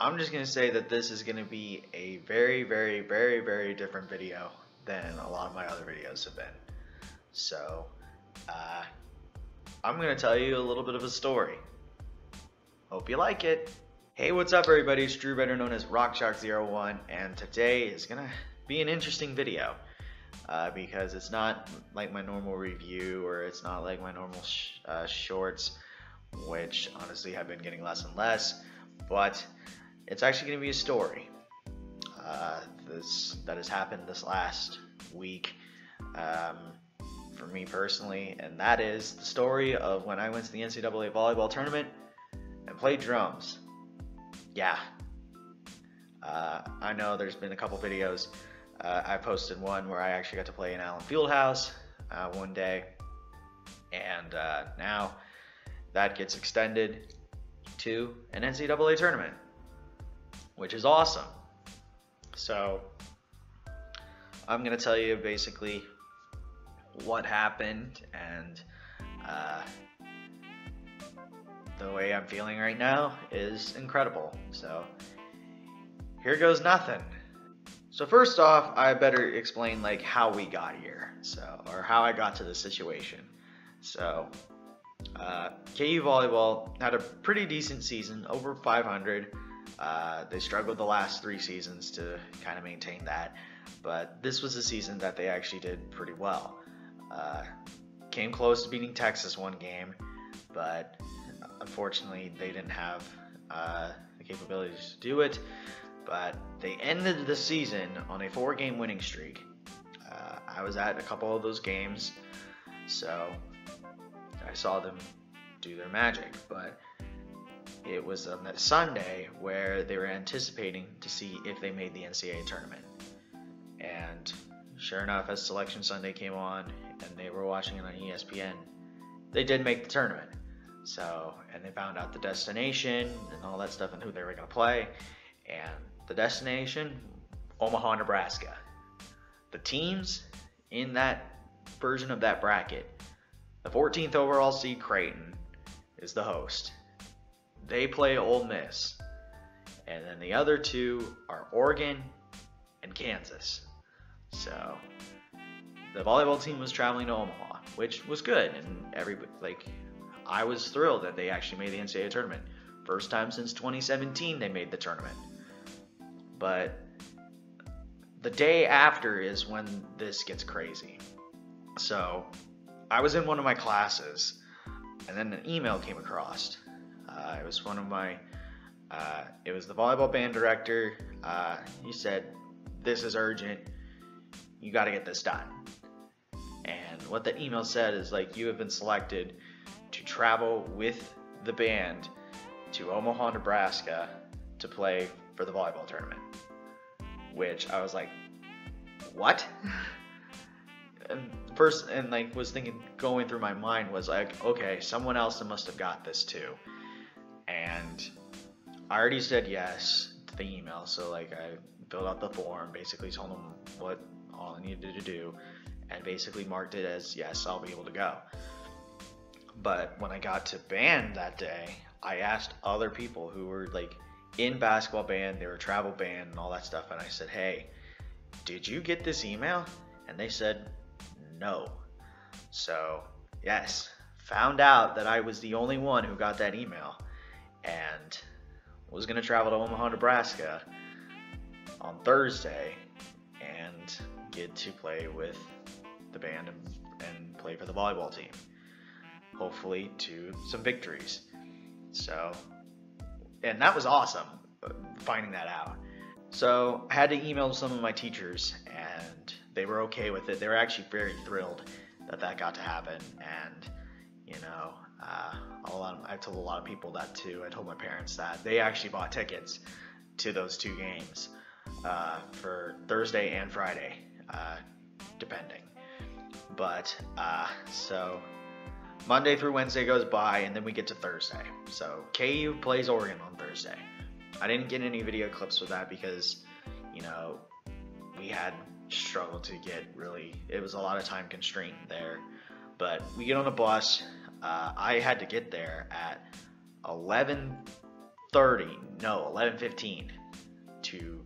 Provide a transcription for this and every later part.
I'm just gonna say that this is gonna be a very, very, very, very different video than a lot of my other videos have been. So, uh, I'm gonna tell you a little bit of a story. Hope you like it. Hey, what's up everybody? It's Drew, better known as RockChalk01, and today is gonna be an interesting video. Uh, because it's not like my normal review or it's not like my normal sh uh, shorts, which honestly have been getting less and less, but it's actually going to be a story uh, this that has happened this last week um, for me personally, and that is the story of when I went to the NCAA volleyball tournament and played drums. Yeah, uh, I know there's been a couple videos. Uh, I posted one where I actually got to play in Allen Fieldhouse uh, one day, and uh, now that gets extended to an NCAA tournament which is awesome. So I'm going to tell you basically what happened and uh, the way I'm feeling right now is incredible. So here goes nothing. So first off, I better explain like how we got here, so or how I got to the situation. So uh, KU volleyball had a pretty decent season, over 500. Uh, they struggled the last three seasons to kind of maintain that, but this was a season that they actually did pretty well. Uh, came close to beating Texas one game, but unfortunately they didn't have uh, the capabilities to do it. But they ended the season on a four-game winning streak. Uh, I was at a couple of those games, so I saw them do their magic, but it was on that Sunday where they were anticipating to see if they made the NCAA tournament. And sure enough, as Selection Sunday came on and they were watching it on ESPN, they did make the tournament. So, and they found out the destination and all that stuff and who they were going to play. And the destination, Omaha, Nebraska. The teams in that version of that bracket, the 14th overall seed Creighton is the host they play Ole Miss. And then the other two are Oregon and Kansas. So the volleyball team was traveling to Omaha, which was good. And everybody, like, I was thrilled that they actually made the NCAA tournament. First time since 2017 they made the tournament. But the day after is when this gets crazy. So I was in one of my classes, and then an email came across uh, it was one of my, uh, it was the volleyball band director. Uh, he said, This is urgent. You got to get this done. And what that email said is like, You have been selected to travel with the band to Omaha, Nebraska to play for the volleyball tournament. Which I was like, What? and first and like was thinking going through my mind was like okay someone else must have got this too and I already said yes to the email. So like I filled out the form, basically told them what all I needed to do, and basically marked it as yes, I'll be able to go. But when I got to band that day, I asked other people who were like in basketball band, they were travel band and all that stuff, and I said, hey, did you get this email? And they said no. So yes, found out that I was the only one who got that email and was going to travel to Omaha, Nebraska on Thursday and get to play with the band and, and play for the volleyball team. Hopefully, to some victories. So, and that was awesome finding that out. So, I had to email some of my teachers, and they were okay with it. They were actually very thrilled that that got to happen. And, you know, uh, lot of, I told a lot of people that too. I told my parents that they actually bought tickets to those two games uh, for Thursday and Friday, uh, depending. But uh, so Monday through Wednesday goes by, and then we get to Thursday. So KU plays Oregon on Thursday. I didn't get any video clips with that because, you know, we had struggled to get really. It was a lot of time constraint there. But we get on a bus uh, I had to get there at 11:30, no, 11:15 to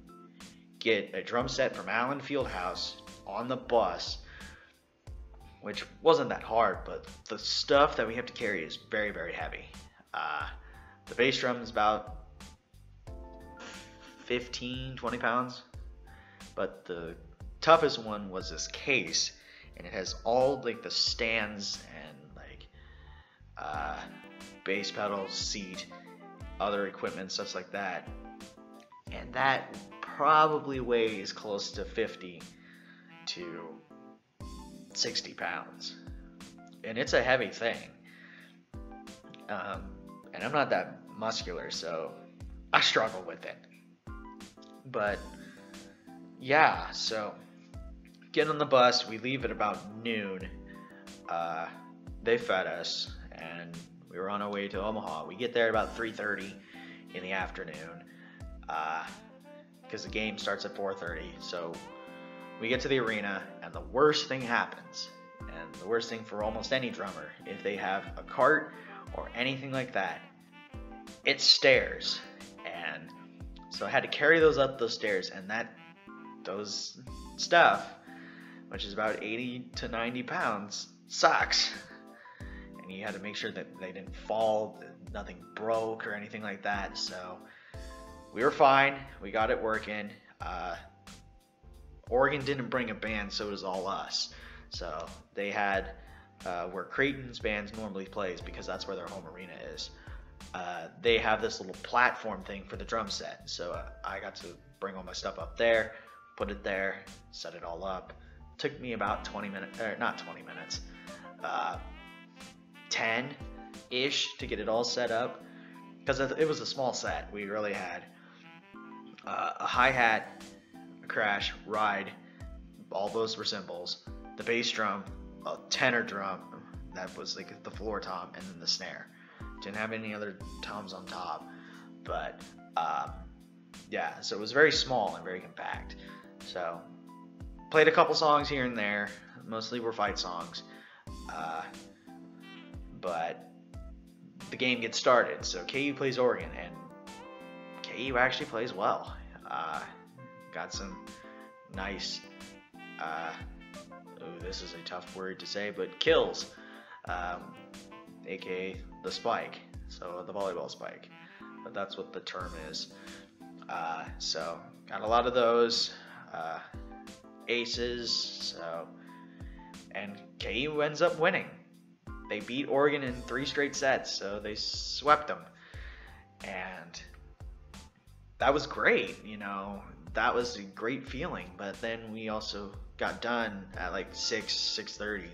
get a drum set from Allen Fieldhouse on the bus, which wasn't that hard, but the stuff that we have to carry is very, very heavy. Uh, the bass drum is about 15, 20 pounds, but the toughest one was this case, and it has all like the stands and uh, bass pedal, seat, other equipment, stuff like that. And that probably weighs close to 50 to 60 pounds. And it's a heavy thing. Um, and I'm not that muscular, so I struggle with it. But yeah, so get on the bus. We leave at about noon. Uh, they fed us, and we were on our way to Omaha. We get there about 3:30 in the afternoon, because uh, the game starts at 4:30. So we get to the arena, and the worst thing happens. And the worst thing for almost any drummer, if they have a cart or anything like that, it's stairs. And so I had to carry those up those stairs, and that those stuff, which is about 80 to 90 pounds, sucks and you had to make sure that they didn't fall, that nothing broke or anything like that. So we were fine. We got it working. Uh, Oregon didn't bring a band, so it was all us. So they had uh, where Creighton's bands normally plays because that's where their home arena is. Uh, they have this little platform thing for the drum set. So I got to bring all my stuff up there, put it there, set it all up. Took me about 20 minutes, not 20 minutes, uh, 10 ish to get it all set up because it was a small set. We really had uh, a hi hat, a crash, ride, all those were cymbals, the bass drum, a tenor drum that was like the floor tom, and then the snare. Didn't have any other toms on top, but um, yeah, so it was very small and very compact. So played a couple songs here and there, mostly were fight songs. Uh, but the game gets started. So KU plays Oregon, and KU actually plays well. Uh, got some nice, uh, oh, this is a tough word to say, but kills, um, aka the spike, so the volleyball spike. But that's what the term is. Uh, so got a lot of those uh, aces. So and KU ends up winning they beat Oregon in three straight sets, so they swept them. And that was great, you know. That was a great feeling, but then we also got done at like 6 6:30.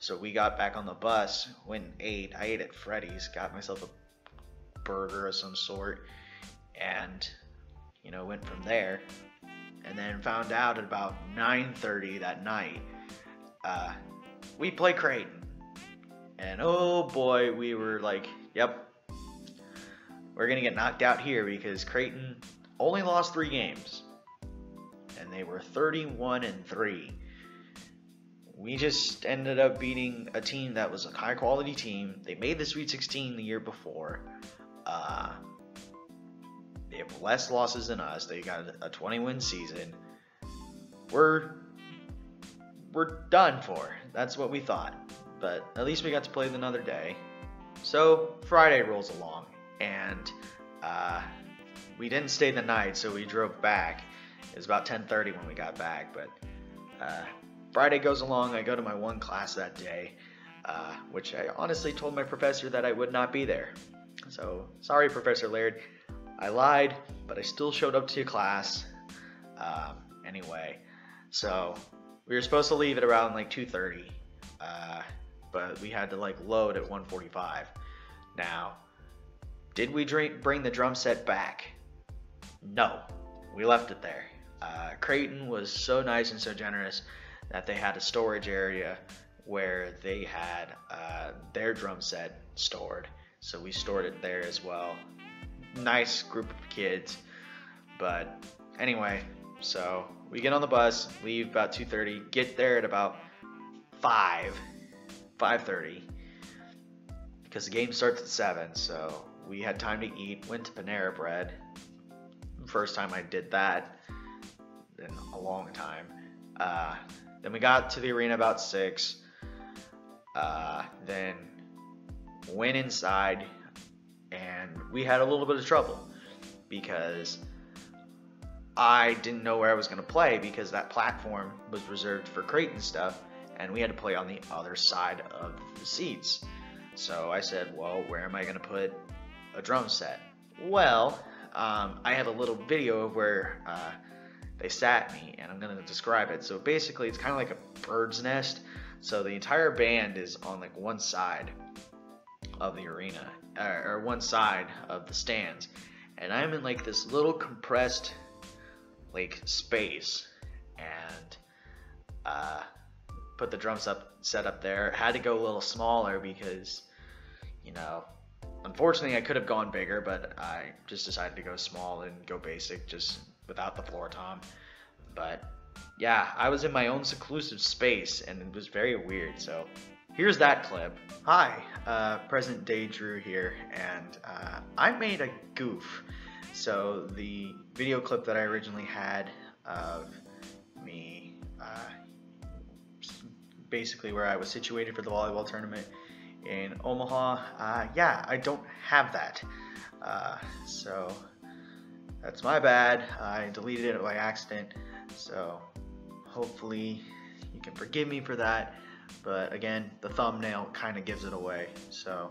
So we got back on the bus, went and ate. I ate at Freddy's, got myself a burger of some sort, and you know, went from there. And then found out at about 9:30 that night, uh, we play Creighton. And oh boy, we were like, yep, we're going to get knocked out here because Creighton only lost three games. And they were 31 and 3. We just ended up beating a team that was a high quality team. They made the Sweet 16 the year before. Uh, they have less losses than us. They got a 20 win season. We're we're done for. That's what we thought but at least we got to play another day. So Friday rolls along, and uh, we didn't stay the night, so we drove back. It was about 10:30 when we got back, but uh, Friday goes along. I go to my one class that day, uh, which I honestly told my professor that I would not be there. So sorry, Professor Laird. I lied, but I still showed up to your class. Um, anyway, so we were supposed to leave at around like 2:30. Uh, but we had to like load at 145. Now, did we bring the drum set back? No, we left it there. Uh, Creighton was so nice and so generous that they had a storage area where they had uh, their drum set stored. So we stored it there as well. Nice group of kids. But anyway, so we get on the bus, leave about 2:30, get there at about 5 5:30 because the game starts at 7. So we had time to eat, went to Panera Bread. First time I did that in a long time. Uh, then we got to the arena about six. Uh, then went inside, and we had a little bit of trouble because I didn't know where I was going to play because that platform was reserved for Creighton stuff, and we had to play on the other side of the seats. So I said, well, where am I going to put a drum set? Well, um, I have a little video of where uh, they sat me, and I'm going to describe it. So basically, it's kind of like a bird's nest. So the entire band is on like one side of the arena, or one side of the stands, and I'm in like this little compressed like space, and uh, put the drums up set up there. Had to go a little smaller because, you know, unfortunately I could have gone bigger, but I just decided to go small and go basic, just without the floor tom. But yeah, I was in my own seclusive space, and it was very weird. So here's that clip. Hi, uh, present day Drew here, and uh, I made a goof. So the video clip that I originally had of basically where I was situated for the volleyball tournament in Omaha, uh, yeah, I don't have that. Uh, so that's my bad. I deleted it by accident. So hopefully you can forgive me for that. But again, the thumbnail kind of gives it away. So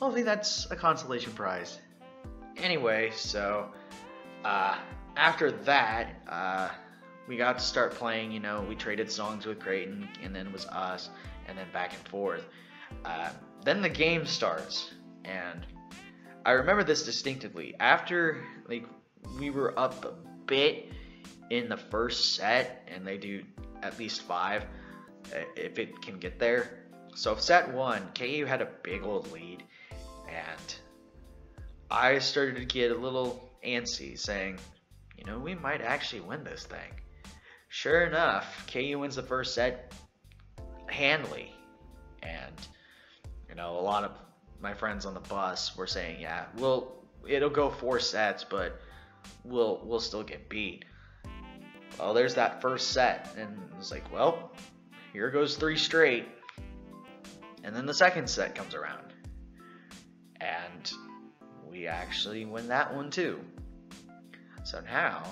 hopefully that's a consolation prize. Anyway, so uh, after that, uh, we got to start playing. You know, we traded songs with Creighton, and then it was us, and then back and forth. Uh, then the game starts, and I remember this distinctively. After like we were up a bit in the first set, and they do at least five uh, if it can get there. So set one, KU had a big old lead, and I started to get a little antsy, saying, you know, we might actually win this thing. Sure enough, KU wins the first set handily. And, you know, a lot of my friends on the bus were saying, yeah, we'll, it'll go four sets, but we'll, we'll still get beat. Well, there's that first set. And it's like, well, here goes three straight. And then the second set comes around. And we actually win that one too. So now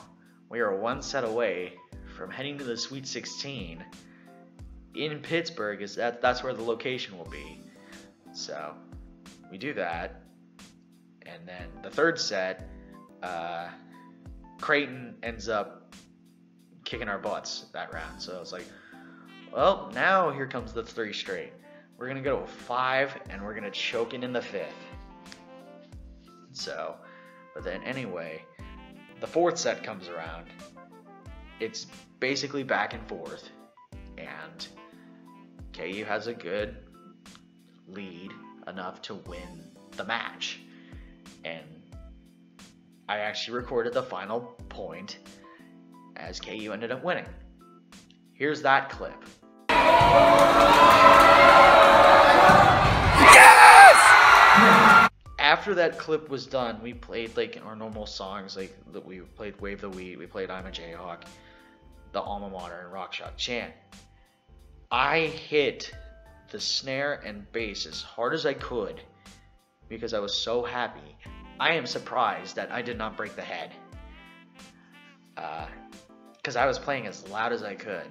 we are one set away from heading to the Sweet 16 in Pittsburgh. Is that that's where the location will be? So we do that, and then the third set, uh, Creighton ends up kicking our butts that round. So it's like, well, now here comes the three straight. We're gonna go to a five, and we're gonna choke it in the fifth. So, but then anyway, the fourth set comes around. It's basically back and forth, and KU has a good lead enough to win the match. And I actually recorded the final point as KU ended up winning. Here's that clip. Yes! after that clip was done, we played like our normal songs, like we played "Wave the Wheat," we played "I'm a Jayhawk," the alma mater, and "Rock Chalk Chant." I hit the snare and bass as hard as I could because I was so happy. I am surprised that I did not break the head because uh, I was playing as loud as I could,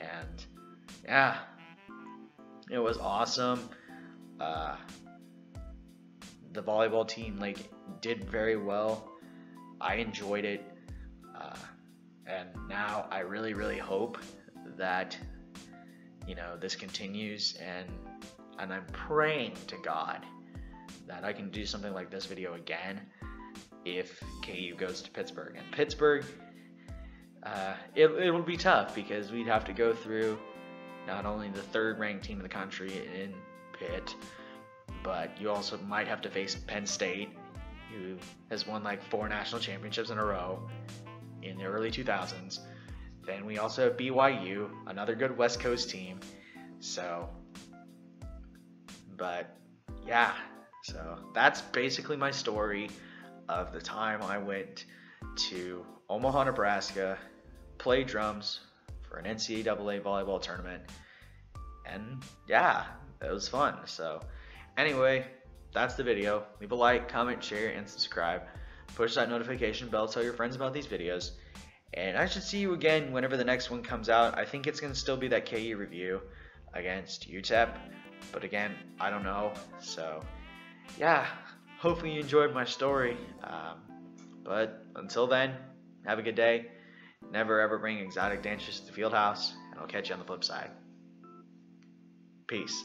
and yeah, it was awesome. Uh, the volleyball team like did very well. I enjoyed it, uh, and now I really, really hope that you know this continues, and and I'm praying to God that I can do something like this video again if KU goes to Pittsburgh. And Pittsburgh, uh, it, it will be tough because we'd have to go through not only the third ranked team in the country in Pitt, but you also might have to face Penn State, who has won like four national championships in a row in the early 2000s. Then we also have BYU, another good West Coast team. So, but yeah, So that's basically my story of the time I went to Omaha, Nebraska, play drums for an NCAA volleyball tournament, and yeah, it was fun. So anyway, that's the video. Leave a like, comment, share, and subscribe. Push that notification bell, tell your friends about these videos. And I should see you again whenever the next one comes out. I think it's going to still be that KE review against UTEP. But again, I don't know. So, yeah, hopefully you enjoyed my story. Um, but until then, have a good day. Never ever bring exotic dancers to the field house. And I'll catch you on the flip side. Peace.